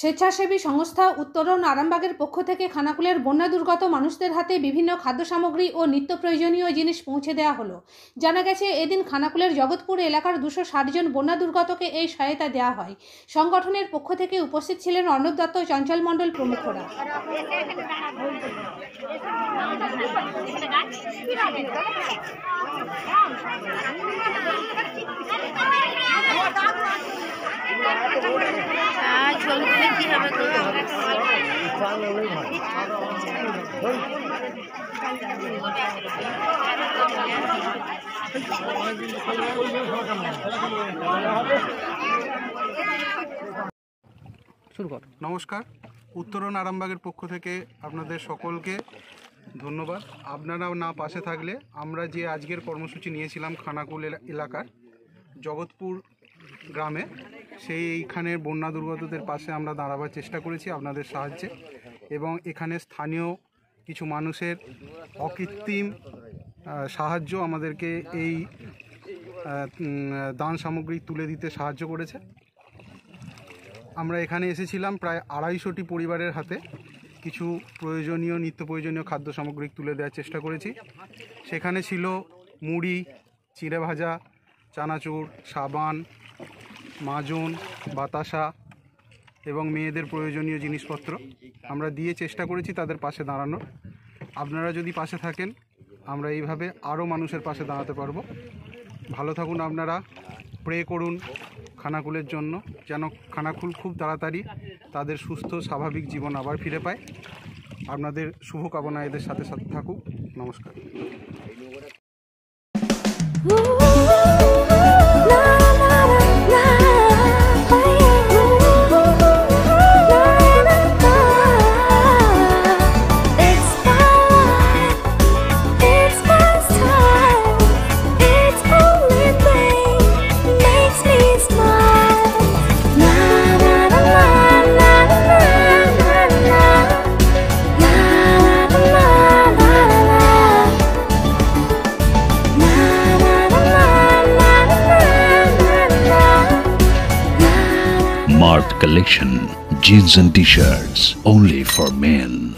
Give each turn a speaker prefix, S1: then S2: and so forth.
S1: স্বেচ্ছাসেবী সংস্থা উত্তরণ আরামবাগের পক্ষ থেকে খানাকুলের বন্যা দুর্গত মানুষদের হাতে বিভিন্ন খাদ্য সামগ্রী ও নিত্য প্রয়োজনীয় জিনিস পৌঁছে দেওয়া হলো। জানা গেছে, এদিন খানাকুলের জগৎপুর এলাকার দুশো ষাট জন বন্যা দুর্গতকে এই সহায়তা দেওয়া হয়। সংগঠনের পক্ষ থেকে উপস্থিত ছিলেন অর্ণব দত্ত, চঞ্চল মণ্ডল প্রমুখরা।
S2: নমস্কার। উত্তরণ আরামবাগের পক্ষ থেকে আপনাদের সকলকে ধন্যবাদ। আপনারাও না পাশে থাকলে আমরা যে আজকের কর্মসূচি নিয়েছিলাম খানাকুল এলাকার, জগৎপুর গ্রামে সেই এইখানের বন্যা দুর্গতদের পাশে আমরা দাঁড়াবার চেষ্টা করেছি আপনাদের সাহায্যে। এবং এখানে স্থানীয় কিছু মানুষের অকৃত্রিম সাহায্য আমাদেরকে এই দান সামগ্রী তুলে দিতে সাহায্য করেছে। আমরা এখানে এসেছিলাম প্রায় আড়াইশোটি পরিবারের হাতে। কিছু প্রয়োজনীয়, নিত্য প্রয়োজনীয় খাদ্য সামগ্রী তুলে দেওয়ার চেষ্টা করেছি। সেখানে ছিল মুড়ি, চিড়ে ভাজা, চানাচুর, সাবান মাজন, বাতাসা এবং মেয়েদের প্রয়োজনীয় জিনিসপত্র। আমরা দিয়ে চেষ্টা করেছি তাদের পাশে দাঁড়ানোর। আপনারা যদি পাশে থাকেন, আমরা এইভাবে আরও মানুষের পাশে দাঁড়াতে পারব। ভালো থাকুন আপনারা। প্রে করুন খানাকুলের জন্য, যেন খানাকুল খুব তাড়াতাড়ি তাদের সুস্থ, স্বাভাবিক জীবন আবার ফিরে পায়। আপনাদের শুভকামনা এদের সাথে সাথে থাকুক। নমস্কার।
S3: Mart collection, jeans and t-shirts, only for men.